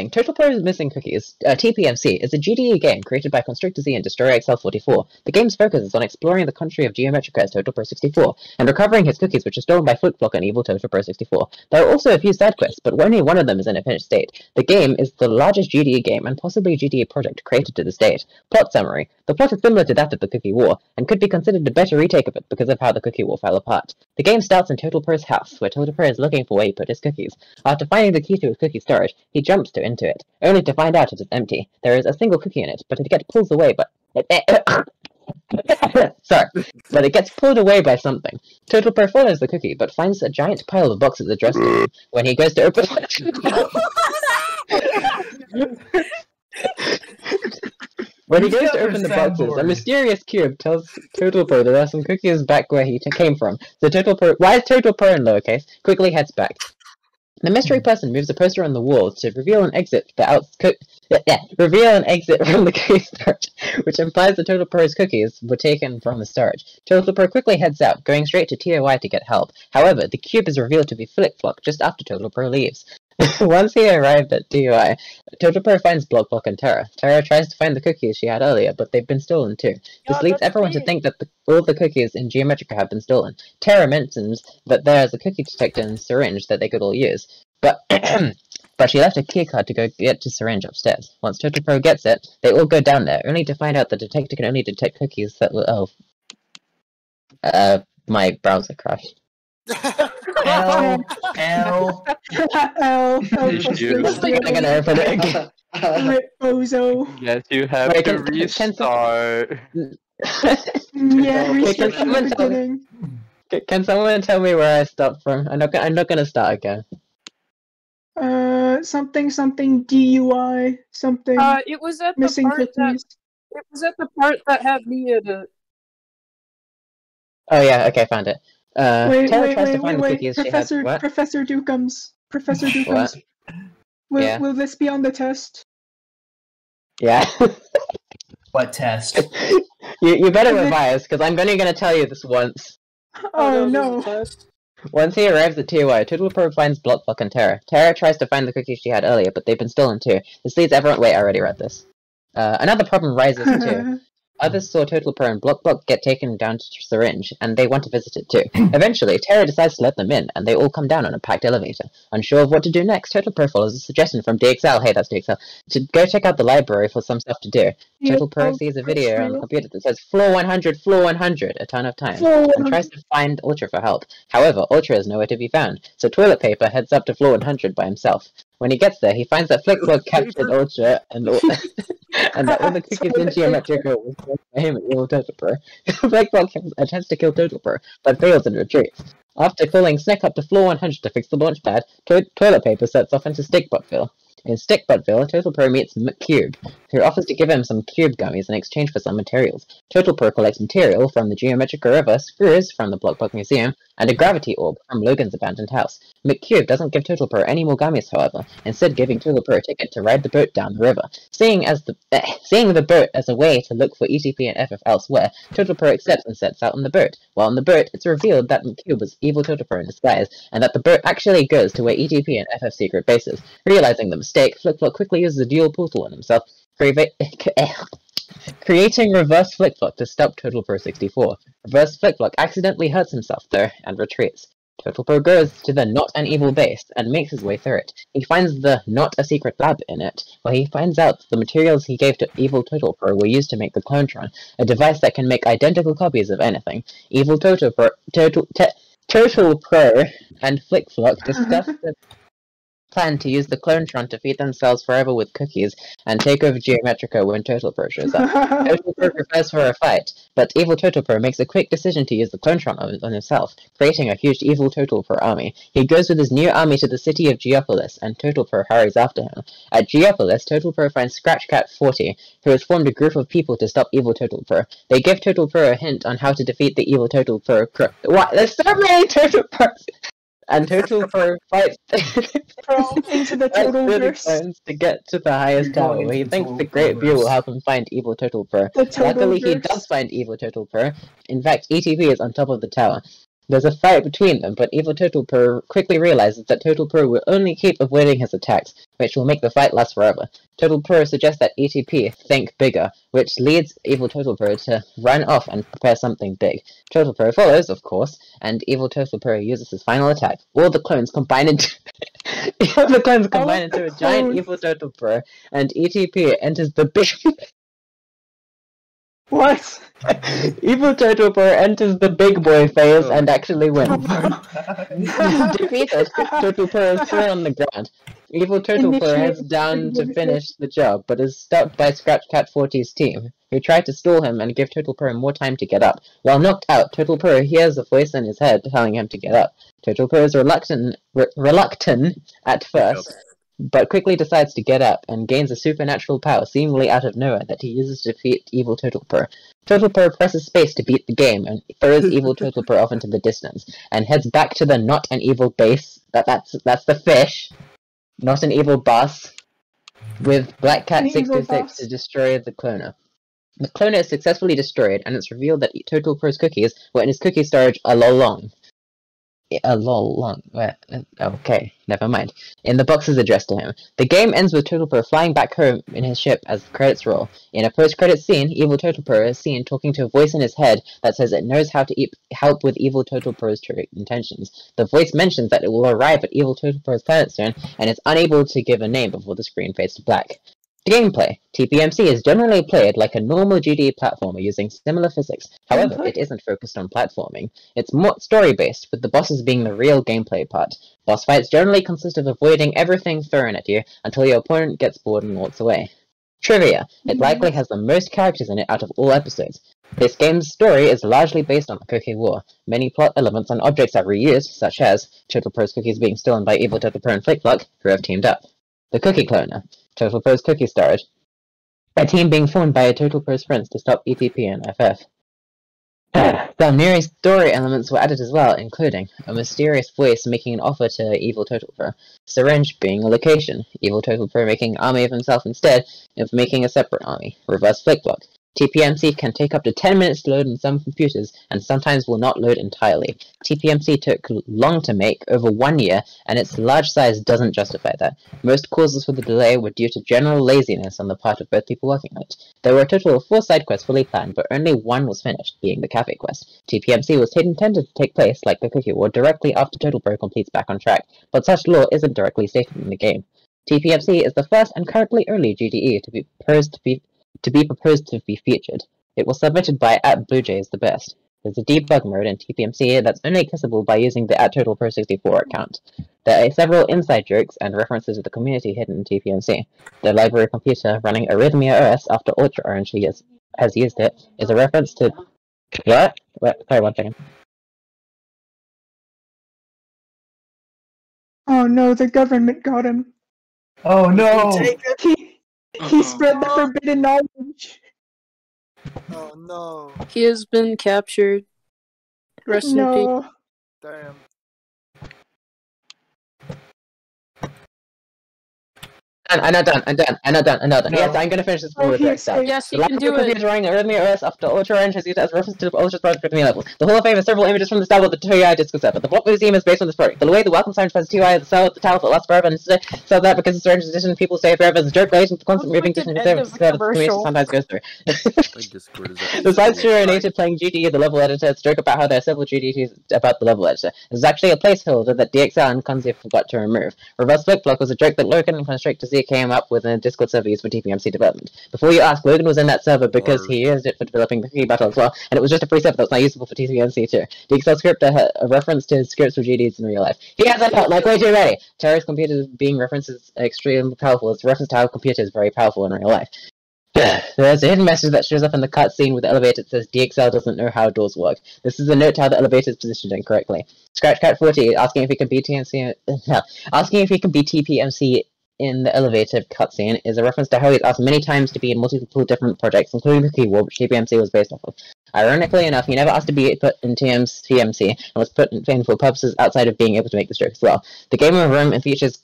thing, Total Pro's Missing Cookies, uh, TPMC, is a GDE game created by Constructor Z and Destroyer XL44. The game's focus is on exploring the country of Geometrica as Total Pro 64, and recovering his cookies which are stolen by Flickflock and Evil Total Pro 64. There are also a few side quests, but only one of them is in a finished state. The game is the largest GDE game and possibly GDE project created to this date. Plot summary. The plot is similar to that of the Cookie War, and could be considered a better retake of it because of how the Cookie War fell apart. The game starts in Total Pro's house, where Total Pro is looking for where he put his cookies. After finding the key to his cookie storage, he jumps to into it, only to find out it is empty. There is a single cookie in it, but it gets pulled away by eh, Sorry, but it gets pulled away by something. Total Pro follows the cookie, but finds a giant pile of boxes addressed to him. When he goes to open When he goes to open the boxes, a mysterious cube tells Total Pro there are some cookies back where he t- came from. So Total Pro, why is Total Pro in lowercase? Quickly heads back. The mystery person moves a poster on the wall to reveal an exit for out yeah, reveal an exit from the cookie storage, which implies the Total Pro's cookies were taken from the storage. Total Pro quickly heads out, going straight to TOI to get help. However, the cube is revealed to be Flickflock just after Total Pro leaves. Once he arrived at DUI, Total Pro finds Block Block and Terra. Terra tries to find the cookies she had earlier, but they've been stolen too. This Yeah, leads everyone to think that the, all the cookies in Geometrica have been stolen. Terra mentions that there's a cookie detector and syringe that they could all use, but but she left a keycard to go get to syringe upstairs. Once Total Pro gets it, they all go down there, only to find out the detector can only detect cookies that were oh. Uh, my browser crashed. L L. L. Did you- I'm gonna open again. Rip Bozo. Yes, you have Wait, to can- can- can. Yeah, Okay, restart can from the someone tell me- beginning. C- Can someone tell me where I stopped from? I'm not. I'm not gonna start again. Uh, something something DUI something Uh, it was at the missing part that it was at the part that had me at a. Oh yeah. Okay, I found it. Uh, Wait, Taylor wait, tries wait, to wait, find the wait. cookies she had. Professor What? Professor Dukemz. Professor What? Dukemz. Will Yeah. will this be on the test? Yeah. What test? you you better Is it- revise because I'm only gonna tell you this once. Oh that no. was a test. Once he arrives at TOI, Total finds Blockblock and Terra. Terra tries to find the cookies she had earlier, but they've been stolen too. This leads everyone. Wait, I already read this. Uh, another problem rises too. Others saw Total Pro and Block Block get taken down to Syringe, and they want to visit it too. Eventually, Terra decides to let them in, and they all come down on a packed elevator. Unsure of what to do next, Total Pro follows a suggestion from DXL, hey, that's DXL, to go check out the library for some stuff to do. Total Pro sees a video on the computer that says floor 100, floor 100 a ton of times, and tries to find Ultra for help. However, Ultra is nowhere to be found, so Toilet Paper heads up to floor 100 by himself. When he gets there, he finds that Flickflock captured Ultra and and that all the cookies in Geometrica was stolen by him and Evil Total Pro. Flickflock attempts to kill Total Pro, but fails and retreats. After calling Snack up to floor 100 to fix the launch pad, to- Toilet Paper sets off into Stickbuttville. In Stickbuttville, Total Pro meets McCube, who offers to give him some cube gummies in exchange for some materials. Total Pro collects material from the Geometrica River, screws from the Blockbuck Museum, and a gravity orb from Logan's abandoned house. McCube doesn't give Total Pro any more gummies, however, instead giving Total Pro a ticket to ride the boat down the river. Seeing as the eh, seeing the boat as a way to look for ETP and FF elsewhere, Total Pro accepts and sets out on the boat. While on the boat, it's revealed that McCube was evil Total Pro in disguise, and that the boat actually goes to where ETP and FF secret bases. Realizing the mistake, Flickflock quickly uses a dual portal on himself, creating Reverse Flickflock to stop Total Pro 64. Reverse Flickflock accidentally hurts himself though, and retreats. Total Pro goes to the Not an Evil base and makes his way through it. He finds the Not a Secret Lab in it, where he finds out that the materials he gave to Evil Total Pro were used to make the Clonetron, a device that can make identical copies of anything. Evil Total Pro, Total, Total Pro and Flickflock discuss the plan to use the Clonetron to feed themselves forever with cookies and take over Geometrica when Total Pro shows up. Total Pro prepares for a fight, but Evil Total Pro makes a quick decision to use the Clonetron on, on himself, creating a huge Evil Total Pro army. He goes with his new army to the city of Geopolis, and Total Pro hurries after him. At Geopolis, Total Pro finds Scratch Cat 40, who has formed a group of people to stop Evil Total Pro. They give Total Pro a hint on how to defeat the Evil Total Pro. What? There's so many Total Pros! And Total Pro fights. Pro into the That's total verse. to get to the highest You're tower, where he the thinks the Great View will help him find Evil turtle Pro. The Luckily, he does find Evil turtle Pro. In fact, ETP is on top of the tower. There's a fight between them, but Evil Total Pro quickly realizes that Total Pro will only keep avoiding his attacks, which will make the fight last forever. Total Pro suggests that ETP think bigger, which leads Evil Total Pro to run off and prepare something big. Total Pro follows, of course, and Evil Total Pro uses his final attack. All the clones combine into all the clones combine oh, into a giant. Evil Total Pro, and ETP enters the big What? Evil Total Pro enters the big boy phase oh. and actually wins. Oh Defeated, Total Pro is thrown on the ground. Evil Total Pro heads Initiate down to finish the job, but is stopped by Scratch Cat 40's team, who try to stall him and give Total Pro more time to get up. While knocked out, Total Pro hears a voice in his head telling him to get up. Total Pro is reluctant, re- reluctant at first, but quickly decides to get up and gains a supernatural power seemingly out of nowhere that he uses to defeat Evil Total Pro. Total Pro presses space to beat the game and throws Evil Total Pro off into the distance and heads back to the not an evil base. That that's that's the fish, not an evil boss, with Black Cat evil six two six boss. to destroy the cloner. The cloner is successfully destroyed, and it's revealed that Total Pro's cookies were in his cookie storage all along. A lol long. Okay, never mind. In the boxes addressed to him. The game ends with Total Pro flying back home in his ship as the credits roll. In a post-credit scene, Evil Total Pro is seen talking to a voice in his head that says it knows how to e- help with Evil Total Pro's true intentions. The voice mentions that it will arrive at Evil Total Pro's planet soon, and is unable to give a name before the screen fades to black. Gameplay. TPMC is generally played like a normal GDE platformer using similar physics. However, Gameplay? it isn't focused on platforming. It's more story-based, with the bosses being the real gameplay part. Boss fights generally consist of avoiding everything thrown at you until your opponent gets bored and walks away. Trivia. It Mhm. likely has the most characters in it out of all episodes. This game's story is largely based on the Cookie War. Many plot elements and objects are reused, such as Total Pro's cookies being stolen by Evil Total Pro and Flickflock, who have teamed up. The Cookie Cloner. Total Pro's cookie storage. A team being formed by a Total Pro's friends to stop ETP and FF. New story elements were added as well, including a mysterious voice making an offer to Evil Total Pro, Syringe being a location, Evil Total Pro making army of himself instead of making a separate army, Reverse Flickblock. TPMC can take up to 10 minutes to load in some computers and sometimes will not load entirely. TPMC took long to make, over one year, and its large size doesn't justify that. Most causes for the delay were due to general laziness on the part of both people working on it. There were a total of four side quests fully planned, but only one was finished, being the cafe quest. TPMC was intended to take place, like the Cookie War, directly after Total Pro completes Back on Track, but such lore isn't directly stated in the game. TPMC is the first and currently only GDE to be proposed to be to be proposed to be featured. It was submitted by at Bluejay is the best. There's a debug mode in TPMC that's only accessible by using the at total 64 account. There are several inside jokes and references to the community hidden in TPMC. The library computer running Arrhythmia OS after Ultra Orange has, has used it is a reference to what? Wait, sorry, one second. Oh no, the government got him. Oh no! Take it. He he Oh. spread the forbidden knowledge. Oh no. He has been captured. Rest in peace. Damn. And I'm not done, I'm done, I'm not done, I'm not done. No. Yes, I'm gonna finish this Oh, with he direct stuff. Yes, The you can do library it. computer running Arrhythmia OS after Ultra Orange has used as reference to Ultra's project Arrhythmia levels. The Hall of Fame has several images from the style of the Toei Disco set, but the Plot Museum is based on this project. The way the Welcome Sign has two eyes, the cell, the towel that lasts forever, and instead so that because it's orange edition, people say forever as a joke relation to constant Looks moving the distance end service the that the community sometimes goes through. My Discord is actually Besides so Shiro low. Native playing GD, the level editor, it's a joke about how there are several GDTs about the level editor. This is actually a placeholder that DXL and Kanzi forgot to remove. Reverse Flip Block was a joke that Logan and Constrict Came up with a Discord server used for TPMC development. Before you ask, Logan was in that server because he used it for developing the key battle as well, and it was just a free server that was not usable for TPMC too. DXL script uh, a, a reference to scripts for GDs in real life. He has that like way too ready. Terrorist computers being referenced as extremely powerful It's a reference to how a computer is very powerful in real life. There's a hidden message that shows up in the cutscene with the elevator that says DXL doesn't know how doors work. This is a note to how the elevator is positioned incorrectly. Scratch Cat 40 asking if he can be TMC, asking if he can be TPMC in the elevator cutscene is a reference to how he's asked many times to be in multiple different projects, including the War, which TPMC was based off of. Ironically enough, he never asked to be put in TM's TMC and was put in for purposes outside of being able to make the joke as well. The game room and features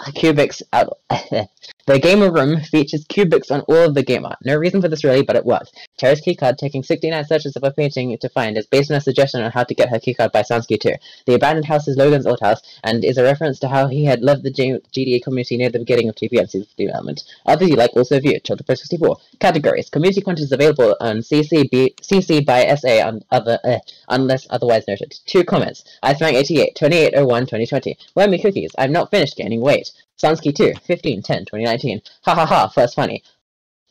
cubics out. the gamer room features cubics on all of the game art. No reason for this really, but it worked. Terra's keycard taking 69 searches of a painting to find is based on a suggestion on how to get her keycard by Sansky 2. The abandoned house is Logan's old house and is a reference to how he had left the G- GDA community near the beginning of TPMC's development. Others you like also view Tilted Pro 64. Categories. Community content is available on CC, CC by SA on other, uh, unless otherwise noted. Two comments. iSpang88, 2801, 2020. Where are my cookies? I'm not finished gaining weight. Sansky 2, 15, 10, 2019. Ha ha ha, first funny.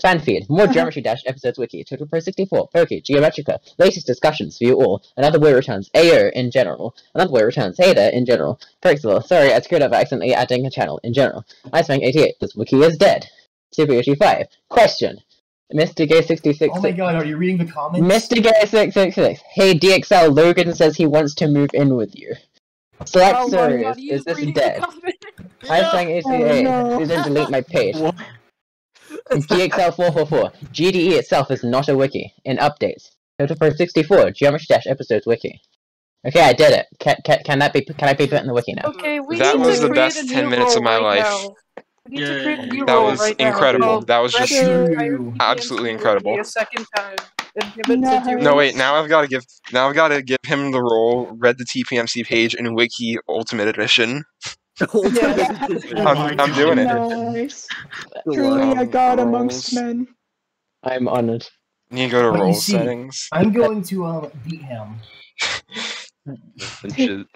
Fan feed, more Geometry Dash episodes wiki, Total Pro 64, Poke, Geometrica, latest discussions, view all, another way returns, AO in general, another way returns, hey there in general, Pixel, sorry I screwed up by accidentally adding a channel in general, Icebang88, this wiki is dead, Super Yoshi 5, question, Mr. Gay 66, Oh my god, are you reading the comments? Mr. Gay 666, hey DXL, Logan says he wants to move in with you. Select Oh my serious, God, is this dead? The comment. Icebang88, Oh, no. didn't delete my page. GXL444. GDE itself is not a wiki. In updates. Total for 64. Geometry Dash episodes wiki. Okay, I did it. Can, can, can that be can I be put in the wiki now? Okay, we That need was to the create best a 10 new minutes of role my right life. now. We need to create a new That was right incredible. called That was just True. Absolutely incredible. A second time. And give it No. No, wait. Now I've got to give. Now I've got to give him the role. Read the TPMC page in Wiki Ultimate Edition. Yeah. I'm, I'm doing it. Nice. Truly a god amongst men. I'm honored. You can go to Let me see. settings. I'm going to um, beat him.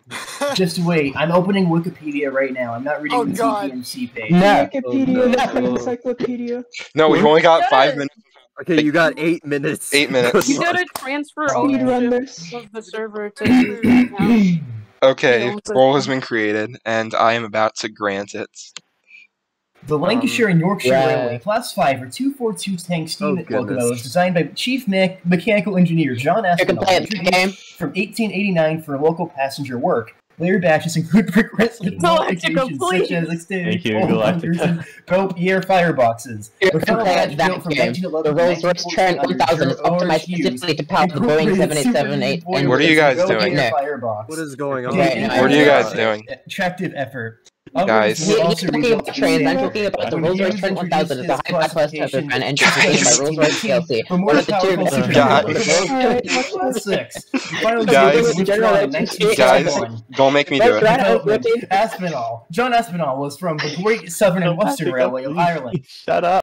Just wait. I'm opening Wikipedia right now. I'm not reading Oh, the God. TPMC page. No. Wikipedia Oh, is no. an encyclopedia. No, we've only got five Yes. minutes. Okay, you got eight minutes. Eight minutes. You gotta transfer Speed run ownership this. of the server to you right now. Okay, Yeah, it's role has been created, and I am about to grant it. The Lancashire and um, Yorkshire Yeah. Railway Class 5 or 242 tank oh, steam Oh, goodness. locomotives designed by Chief Me- Mechanical Engineer John You Aspinall. play it the introduced game. From 1889 for local passenger work. Later batches include progressive Galactica, modifications such please. as extended Thank you, control bunkers Galactica. and Belpaire fireboxes. You The can final play batch it built from game. 1911 The to Rolls Royce Trent 1000 is optimized Hughes. specifically to power the Boeing Incorporated 778 super and What are you guys doing? air firebox. What is going on? Okay, no, I What are you guys doing? Attractive effort. Guys. Others He, he's also talking about in trains. I'm talking about the Rolls Royce James Trent 1000 is a high his class turbofan classification engine by Rolls Royce PLC. One of the two powerful Guys. of watch Class. Six. Guys. decision was withdrawn in Guys, don't make me do it. Aspinall. John Aspinall was from the Great Southern and Western Railway of Ireland. Shut up.